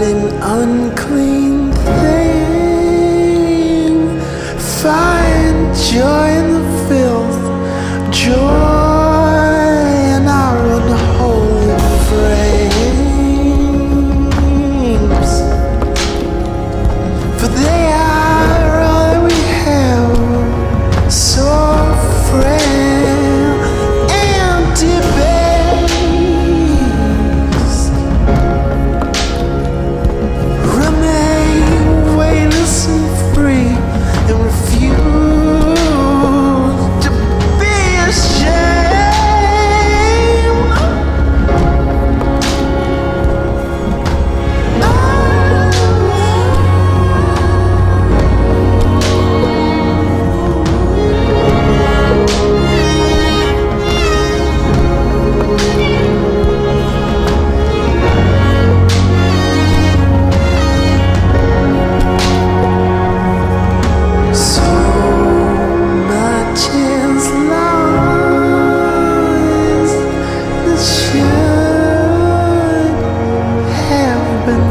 but an unclean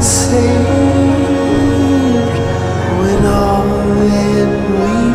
saved when all that we